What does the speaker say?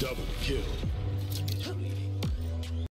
Double kill.